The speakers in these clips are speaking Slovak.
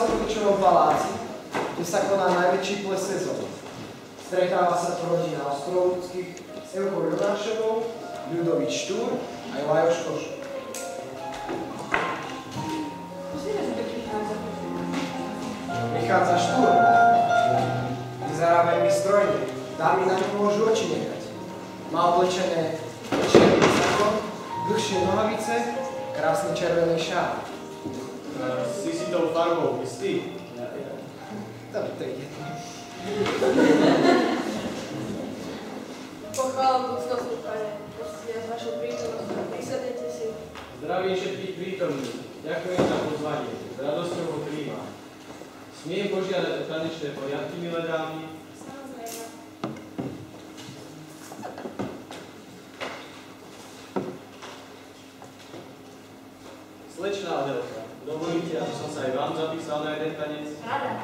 Solkovičovom paláci, kde sa koná najväčší ples sezóny. Stretáva sa tu rodina Ostrovúckých s Eukou Jonášovou, Ľudovič Štúr a Lajoš Košo. Vychádza Štúr. Vyzerá veľmi strojne. Dámy na ňom môžu oči nechať. Má oblečené černý sako, dlhšie nohavice, krásny červený šál. Si si tou farbou istý? Dobre, to ide. Pochválam budúcnosti, pane. Prosím vás vašu prítomnosť. Vysadnite si. Zdravím všetkých prítomných. Ďakujem za pozvanie. S radosťou ho príjmam. Smiem požiadať o tanečné poriadky, milé dámy? написал на один конец? Рада.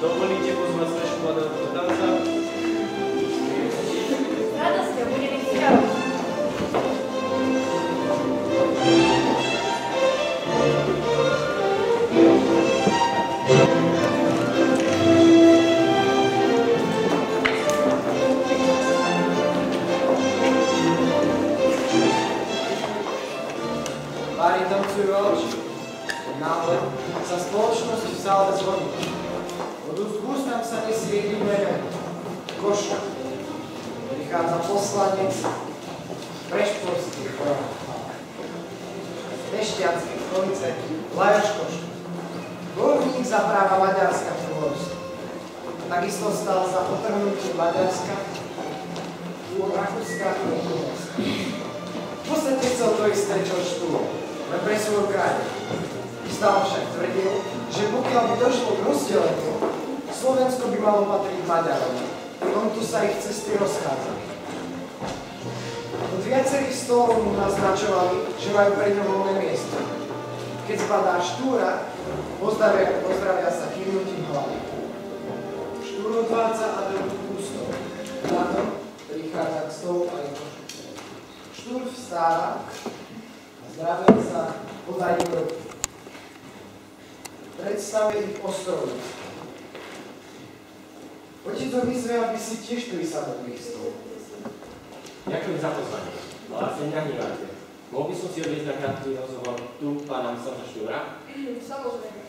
Довольно Pári tancujú oči. Náhle sa spoločnosť v sále zhodí. Od úst nám sa nesie divné meno. Koška. Prichádza poslanec Prešporský chorál. Nešťanský stolice Lajoš Koška. Bojovník za práva Maďarska v Polsku. Takisto stal za potrhnutie Maďarska u Rakúska a Polska. V podstate chcel to isté, čo Štúr, len pre svoju krajinu. Stále však tvrdil, že pokiaľ by došlo k rozdeleniu, Slovensko by malo patriť Maďarom. V tomto sa ich cesty rozchádzali. Od viacerých stolov mu naznačovali, že majú pre ňo voľné miesto. Keď spadá Štúra, pozdravia, pozdravia sa kývnutím hlavy. Štúr odvádza a do ústov. Na to prichádza k stolu a košu. Štúr vstáva a zdravia sa podajú ruky. Predstavuje ich ostrovy. Otec ho vyzve, aby si tiež prisadol k ich stolu. Ďakujem za pozvanie, ale asi nehnevajte. Mohol by som si odviezť na krátky rozhovor tu pána Mistrovca Štúra? Samozrejme.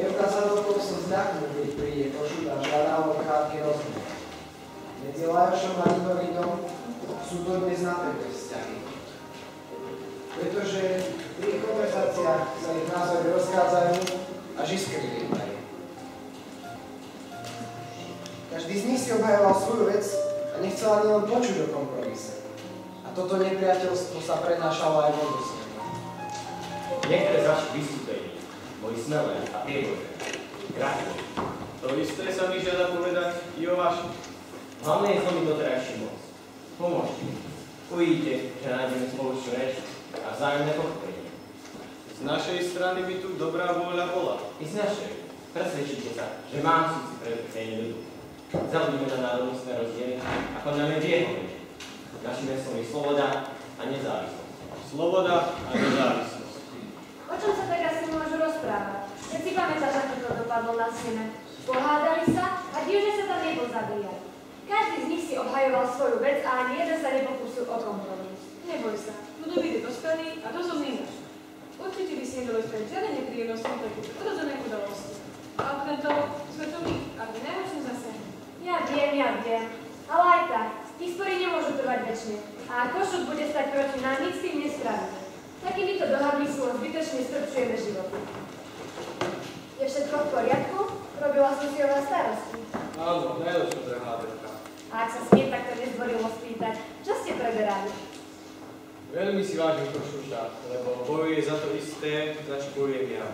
Evka sa dokonca zľaknú, keď príde košut a žiada o krátky rozhovor. Medzi Lajošom a Lidovidom sú dodnes napäté vzťahy. Pretože pri ich konverzáciách sa ich názory rozchádzajú a iskry lietajú. Každý z nich si obhajoval svoju vec a nechcel ani len počuť o kompromise. A toto nepriateľstvo sa prenášalo aj vo s Niektoré z vašich vystúpení boli smelé a prievodné. Gratulujem. To isté sa mi žiada povedať i o vašich. Hlavné je zlomiť doterajší moc. Pomôžte mi. Uvidíte, že nájdeme spoločnú reč a vzájomné pochopenie. Z našej strany by tu dobrá vôľa bola. I z našej. Presvedčite sa, že mám súci pre ľudu. Zabudíme na národnostné rozdiely a konáme v jeho. Našim mesom je sloboda a nezávislosť. Sloboda a nezávislosť. O čom sa tak asi môžu rozprávať? Keď si pamätáš, ako to dopadlo na Siene. Pohádali sa a divne sa tam nepozabíjali. Každý z nich si obhajoval svoju vec a ani jeden sa nepokúsil o kompromis. Neboj sa, Ludovít je dospelý a rozumný muž. Určite by si nedalo spraviť žiadne nepríjemnosti takú urodzené udalosti. A okrem toho sme to my, aby najhoršie zase. Ja viem, ja viem. Ale aj tak, ich spory nemôžu trvať väčšine. A ak Košut bude stať proti nám, nič s tým nespravíme. Takýmito dohadmi sú len zbytočne strpčujeme životy. Je všetko v poriadku? Robila som si o vás starosti. Áno, najlepšia drahá. A ak sa smiem takto nezdvorilo spýtať, čo ste preberali? Veľmi si vážim Košuša, lebo bojuje za to isté, za čo bojujem ja.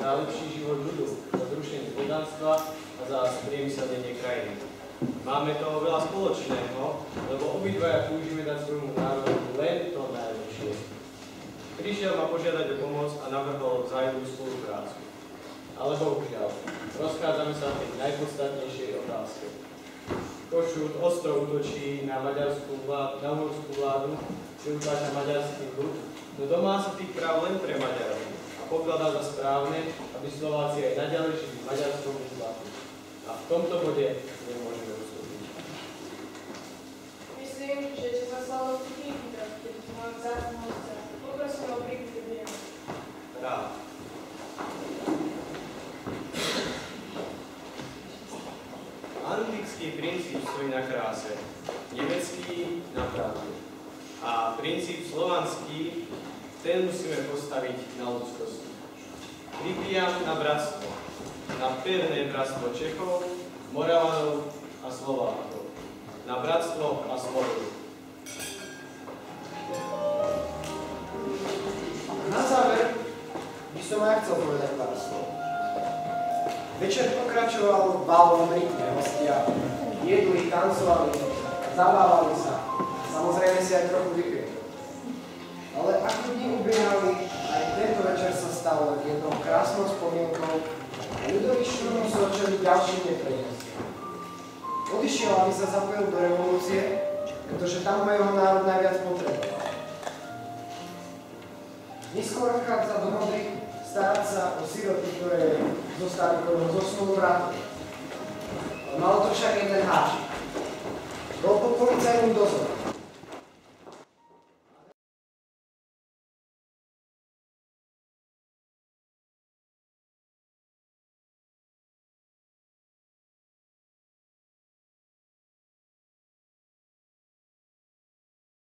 Za lepší život ľudu, za zrušenie podánstva a za priemyselnenie krajiny. Máme toho veľa spoločného, lebo obidvaja túžime dať svojmu národu len to najlepšie. Prišiel ma požiadať o pomoc a navrhol vzájomnú spoluprácu. Ale bohužiaľ, rozchádzame sa v tej najpodstatnejšej otázke. Košut ostro útočí na maďarskú vládu, na uhorskú vládu, že utláča maďarský ľud, no doma sa tých práv len pre Maďarov a pokladá za správne, aby Slováci aj naďalej žili v maďarskom. A v tomto bode nemôžeme ustúpiť. Myslím, že če sa slalo pýtať, keď mám vzácnu hostia. Poprosím o príklad Rád. Antický princíp stojí na kráse, nemecký na pravde. A princíp slovanský, ten musíme postaviť na ľudskosti. Pripijam na bratstvo, na pevné bratstvo Čechov, Moravanov a Slovákov. Na bratstvo a slobodu. Na záver by som aj chcel povedať pár. Večer pokračoval balom rytme, hostia jedli, tancovali, zabávali sa, samozrejme si aj trochu vypili. Ale ako dni ubiehali, aj tento večer sa stal jednou krásnou spomienkou a ľudový štúrom sočeli ďalším nepríjemnostiam. Odišiel, aby sa zapojil do revolúcie, pretože tam ho jeho národ najviac potreboval. Neskôr odchádza do modrých starať sa o siroty, ktoré zostali po ňom zosnulú vratu. Malo to však jeden háčik. Bol pod policajným dozorom.